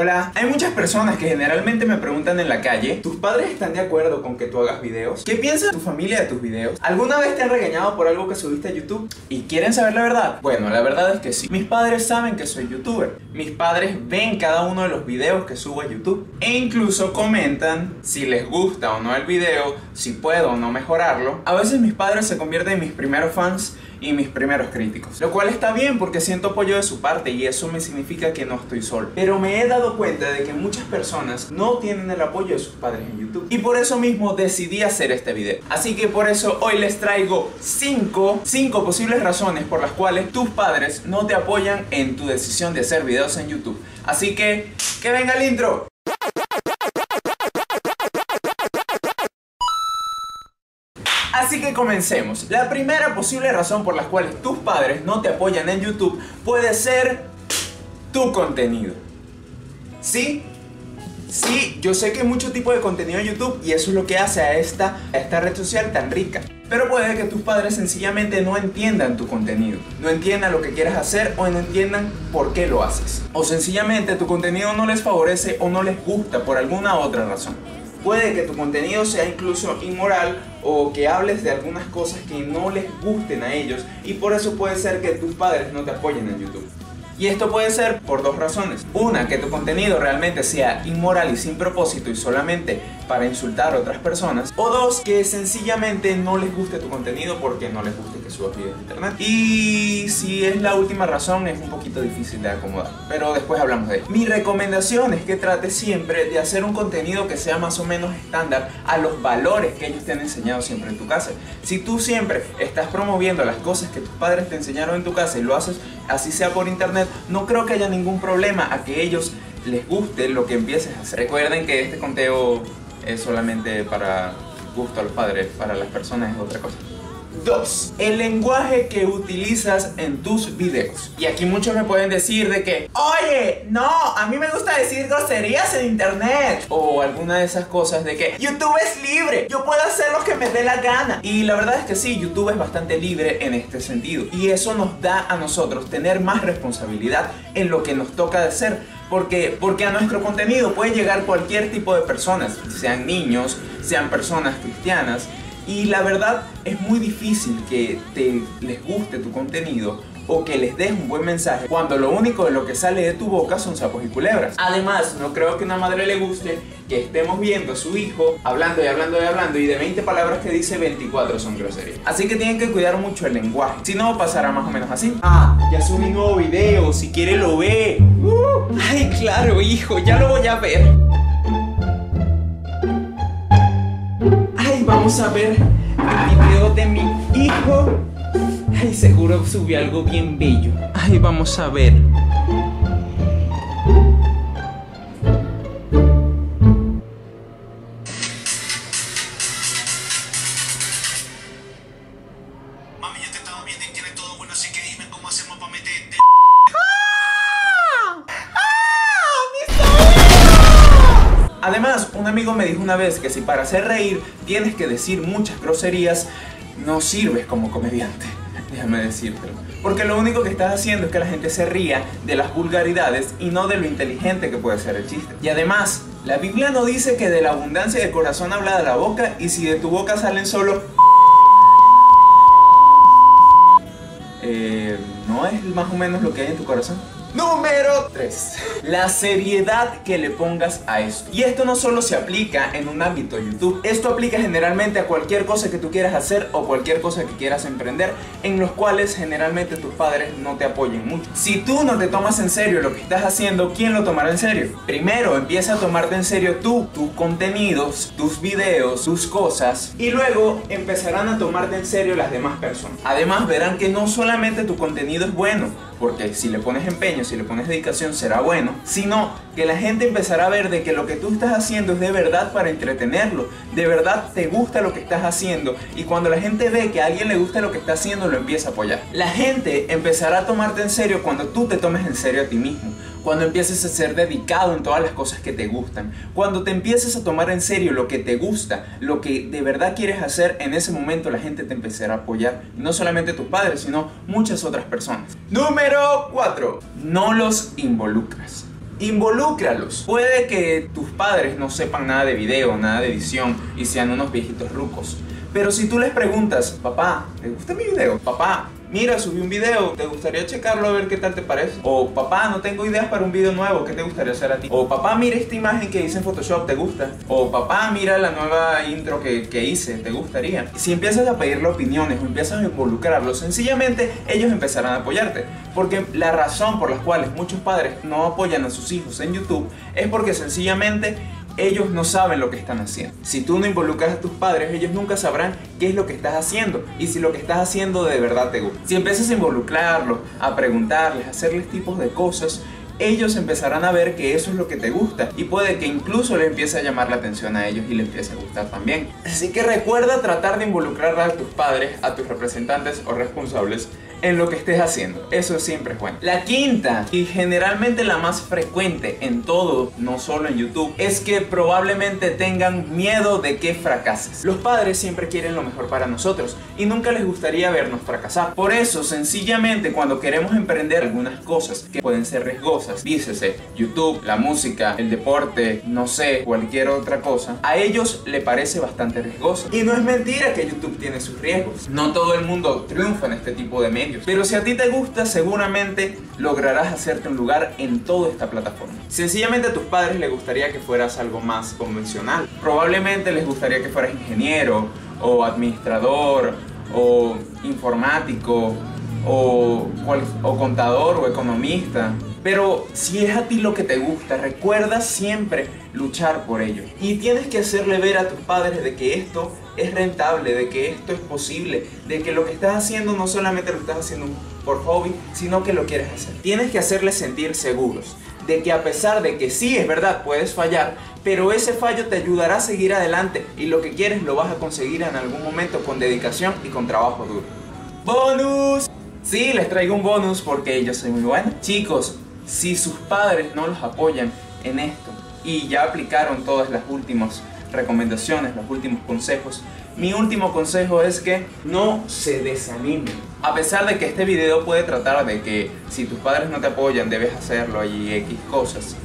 Hola, hay muchas personas que generalmente me preguntan en la calle, ¿tus padres están de acuerdo con que tú hagas videos? ¿Qué piensa tu familia de tus videos? ¿Alguna vez te han regañado por algo que subiste a YouTube? ¿Y quieren saber la verdad? Bueno, la verdad es que sí. Mis padres saben que soy youtuber. Mis padres ven cada uno de los videos que subo a YouTube. E incluso comentan si les gusta o no el video, si puedo o no mejorarlo. A veces mis padres se convierten en mis primeros fans y mis primeros críticos. Lo cual está bien porque siento apoyo de su parte y eso me significa que no estoy solo. Pero me he dado cuenta de que muchas personas no tienen el apoyo de sus padres en YouTube. Y por eso mismo decidí hacer este video. Así que por eso hoy les traigo 5 5 posibles razones por las cuales tus padres no te apoyan en tu decisión de hacer videos en YouTube. Así que, que venga el intro. Así que comencemos. La primera posible razón por la cual tus padres no te apoyan en YouTube puede ser tu contenido. ¿Sí? Sí, yo sé que hay mucho tipo de contenido en YouTube y eso es lo que hace a esta, esta red social tan rica. Pero puede que tus padres sencillamente no entiendan tu contenido, no entiendan lo que quieres hacer o no entiendan por qué lo haces. O sencillamente tu contenido no les favorece o no les gusta por alguna otra razón. Puede que tu contenido sea incluso inmoral o que hables de algunas cosas que no les gusten a ellos y por eso puede ser que tus padres no te apoyen en YouTube. Y esto puede ser por dos razones. Una, que tu contenido realmente sea inmoral y sin propósito y solamente para insultar a otras personas. O dos, que sencillamente no les guste tu contenido porque no les guste que subas videos en internet. Y si es la última razón, es un poquito difícil de acomodar. Pero después hablamos de ello. Mi recomendación es que trates siempre de hacer un contenido que sea más o menos estándar a los valores que ellos te han enseñado siempre en tu casa. Si tú siempre estás promoviendo las cosas que tus padres te enseñaron en tu casa y lo haces así sea por internet, no creo que haya ningún problema a que ellos les guste lo que empieces a hacer. Recuerden que este conteo es solamente para gusto a los padres, para las personas es otra cosa. 2. El lenguaje que utilizas en tus videos. Y aquí muchos me pueden decir de que, oye, no, a mí me gusta decir groserías en internet. O alguna de esas cosas de que YouTube es libre, yo puedo hacer lo que me dé la gana. Y la verdad es que sí, YouTube es bastante libre en este sentido. Y eso nos da a nosotros tener más responsabilidad en lo que nos toca de hacer. Porque, porque a nuestro contenido puede llegar cualquier tipo de personas, sean niños, sean personas cristianas, y la verdad es muy difícil que te les guste tu contenido o que les des un buen mensaje cuando lo único de lo que sale de tu boca son sapos y culebras. Además, no creo que a una madre le guste que estemos viendo a su hijo hablando y hablando y hablando y de 20 palabras que dice 24 son groserías. Así que tienen que cuidar mucho el lenguaje. Si no, pasará más o menos así. Ah, ya subí un nuevo video, si quiere lo ve. Uh, ay, claro, hijo, ya lo voy a ver. vamos a ver el video de mi hijo. Ay, seguro subió algo bien bello. Ay, vamos a ver. Mami, yo te estaba viendo y tienes todo bueno, así que dime cómo hacemos para meterte. Además, un amigo me dijo una vez que si para hacer reír tienes que decir muchas groserías, no sirves como comediante. Déjame decírtelo. Porque lo único que estás haciendo es que la gente se ría de las vulgaridades y no de lo inteligente que puede ser el chiste. Y además, la Biblia no dice que de la abundancia del corazón habla de la boca y si de tu boca salen solo... Eh, ¿No es más o menos lo que hay en tu corazón? Número 3. La seriedad que le pongas a esto. Y esto no solo se aplica en un ámbito YouTube, esto aplica generalmente a cualquier cosa que tú quieras hacer o cualquier cosa que quieras emprender, en los cuales generalmente tus padres no te apoyen mucho. Si tú no te tomas en serio lo que estás haciendo, ¿quién lo tomará en serio? Primero empieza a tomarte en serio tú, tus contenidos, tus videos, tus cosas, y luego empezarán a tomarte en serio las demás personas. Además verán que no solamente tu contenido es bueno, porque si le pones empeño, si le pones dedicación será bueno, sino que la gente empezará a ver de que lo que tú estás haciendo es de verdad para entretenerlo, de verdad te gusta lo que estás haciendo y cuando la gente ve que a alguien le gusta lo que está haciendo lo empieza a apoyar. La gente empezará a tomarte en serio cuando tú te tomes en serio a ti mismo cuando empieces a ser dedicado en todas las cosas que te gustan, cuando te empieces a tomar en serio lo que te gusta, lo que de verdad quieres hacer, en ese momento la gente te empezará a apoyar. No solamente tus padres, sino muchas otras personas. Número 4. No los involucras. Involúcralos. Puede que tus padres no sepan nada de video, nada de edición y sean unos viejitos rucos. Pero si tú les preguntas, papá, ¿te gusta mi video? Papá, mira, subí un video, ¿te gustaría checarlo a ver qué tal te parece? O papá, no tengo ideas para un video nuevo, ¿qué te gustaría hacer a ti? O papá, mira esta imagen que hice en Photoshop, ¿te gusta? O papá, mira la nueva intro que, que hice, ¿te gustaría? Si empiezas a pedirle opiniones o empiezas a involucrarlos, sencillamente ellos empezarán a apoyarte. Porque la razón por la cual muchos padres no apoyan a sus hijos en YouTube es porque sencillamente ellos no saben lo que están haciendo. Si tú no involucras a tus padres, ellos nunca sabrán qué es lo que estás haciendo y si lo que estás haciendo de verdad te gusta. Si empiezas a involucrarlos, a preguntarles, a hacerles tipos de cosas, ellos empezarán a ver que eso es lo que te gusta y puede que incluso le empiece a llamar la atención a ellos y les empiece a gustar también. Así que recuerda tratar de involucrar a tus padres, a tus representantes o responsables en lo que estés haciendo. Eso siempre es bueno. La quinta y generalmente la más frecuente en todo, no solo en YouTube, es que probablemente tengan miedo de que fracases. Los padres siempre quieren lo mejor para nosotros y nunca les gustaría vernos fracasar. Por eso, sencillamente, cuando queremos emprender algunas cosas que pueden ser riesgosas, dícese YouTube, la música, el deporte, no sé, cualquier otra cosa, a ellos le parece bastante riesgoso. Y no es mentira que YouTube tiene sus riesgos. No todo el mundo triunfa en este tipo de medios pero si a ti te gusta, seguramente lograrás hacerte un lugar en toda esta plataforma. Sencillamente a tus padres les gustaría que fueras algo más convencional. Probablemente les gustaría que fueras ingeniero o administrador o informático o, o contador o economista. Pero si es a ti lo que te gusta, recuerda siempre luchar por ello. Y tienes que hacerle ver a tus padres de que esto es rentable, de que esto es posible, de que lo que estás haciendo no solamente lo estás haciendo por hobby, sino que lo quieres hacer. Tienes que hacerles sentir seguros, de que a pesar de que sí es verdad, puedes fallar, pero ese fallo te ayudará a seguir adelante y lo que quieres lo vas a conseguir en algún momento con dedicación y con trabajo duro. ¡Bonus! Sí, les traigo un bonus porque yo soy muy bueno. Chicos, si sus padres no los apoyan en esto y ya aplicaron todas las últimas recomendaciones, los últimos consejos, mi último consejo es que no se desanimen. A pesar de que este video puede tratar de que si tus padres no te apoyan debes hacerlo y X cosas,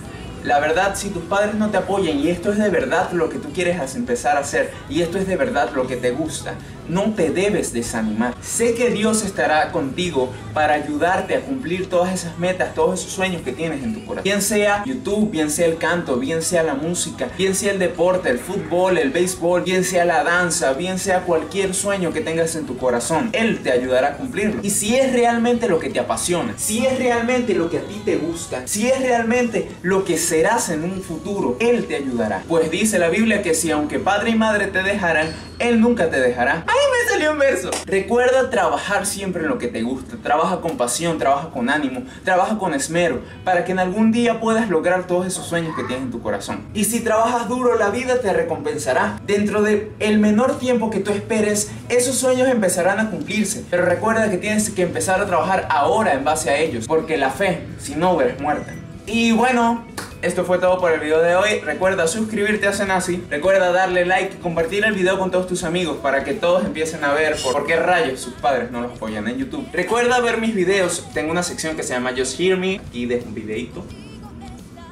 la verdad, si tus padres no te apoyan y esto es de verdad lo que tú quieres empezar a hacer y esto es de verdad lo que te gusta, no te debes desanimar. Sé que Dios estará contigo para ayudarte a cumplir todas esas metas, todos esos sueños que tienes en tu corazón. Bien sea YouTube, bien sea el canto, bien sea la música, bien sea el deporte, el fútbol, el béisbol, bien sea la danza, bien sea cualquier sueño que tengas en tu corazón, Él te ayudará a cumplirlo. Y si es realmente lo que te apasiona, si es realmente lo que a ti te gusta, si es realmente lo que se serás en un futuro, Él te ayudará. Pues dice la Biblia que si aunque padre y madre te dejaran, Él nunca te dejará. ¡Ay, me salió un verso! Recuerda trabajar siempre en lo que te gusta. Trabaja con pasión, trabaja con ánimo, trabaja con esmero, para que en algún día puedas lograr todos esos sueños que tienes en tu corazón. Y si trabajas duro, la vida te recompensará. Dentro de el menor tiempo que tú esperes, esos sueños empezarán a cumplirse. Pero recuerda que tienes que empezar a trabajar ahora en base a ellos, porque la fe, si no, es muerta. Y bueno, esto fue todo por el video de hoy. Recuerda suscribirte a Senasi. Recuerda darle like y compartir el video con todos tus amigos para que todos empiecen a ver por, qué rayos sus padres no los apoyan en YouTube. Recuerda ver mis videos. Tengo una sección que se llama Just Hear Me. Aquí dejo un videito.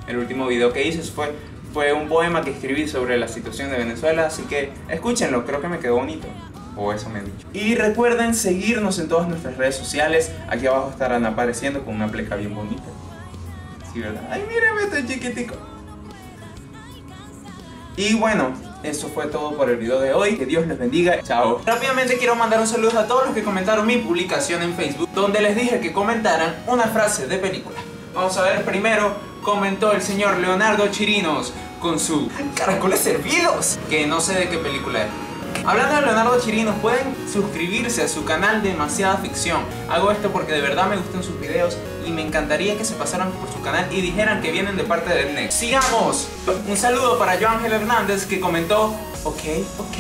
El último video que hice fue, fue un poema que escribí sobre la situación de Venezuela. Así que escúchenlo, creo que me quedó bonito. O eso me han dicho. Y recuerden seguirnos en todas nuestras redes sociales. Aquí abajo estarán apareciendo con una pleca bien bonita. Ay, mírame, chiquitico. Y bueno, eso fue todo por el video de hoy. Que Dios les bendiga. Chao. Rápidamente quiero mandar un saludo a todos los que comentaron mi publicación en Facebook, donde les dije que comentaran una frase de película. Vamos a ver, primero comentó el señor Leonardo Chirinos con su caracoles servidos, que no sé de qué película es. Hablando de Leonardo Chirinos, pueden suscribirse a su canal Demasiada Ficción. Hago esto porque de verdad me gustan sus videos y me encantaría que se pasaran por su canal y dijeran que vienen de parte de Next. ¡Sigamos! Un saludo para Joángel Hernández que comentó Ok, ok,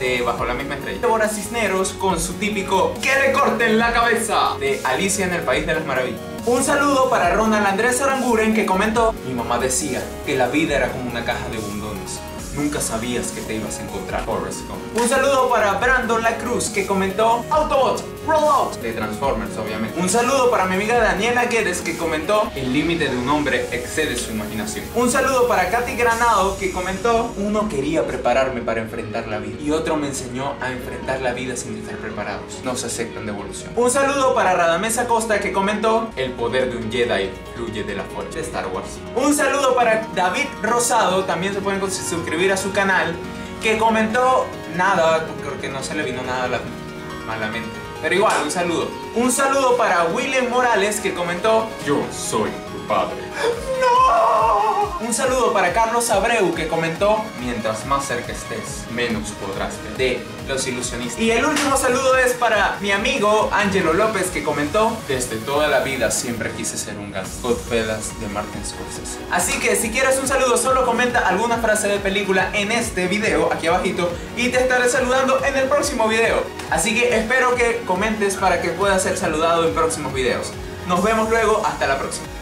de Bajo la misma estrella. Débora Cisneros con su típico ¡Que le corten la cabeza! de Alicia en el País de las Maravillas. Un saludo para Ronald Andrés Aranguren que comentó Mi mamá decía que la vida era como una caja de bundones nunca sabías que te ibas a encontrar Forrest Gump. Un saludo para Brandon La Cruz que comentó Autobot, De Transformers obviamente. Un saludo para mi amiga Daniela Guedes que comentó El límite de un hombre excede su imaginación. Un saludo para Katy Granado que comentó Uno quería prepararme para enfrentar la vida y otro me enseñó a enfrentar la vida sin estar preparados. No se aceptan devolución. Un saludo para Radamés Acosta que comentó El poder de un Jedi fluye de la fuerza de Star Wars. Un saludo para David Rosado, también se pueden suscribir a su canal, que comentó nada, porque no se le vino nada malamente. Pero igual, un saludo. Un saludo para William Morales que comentó Yo soy padre. ¡No! Un saludo para Carlos Abreu que comentó Mientras más cerca estés, menos podrás ver de Los Ilusionistas. Y el último saludo es para mi amigo Angelo López que comentó Desde toda la vida siempre quise ser un gas. Godfellas de Martin Scorsese. Así que si quieres un saludo solo comenta alguna frase de película en este video aquí abajito y te estaré saludando en el próximo video. Así que espero que comentes para que puedas ser saludado en próximos videos. Nos vemos luego, hasta la próxima.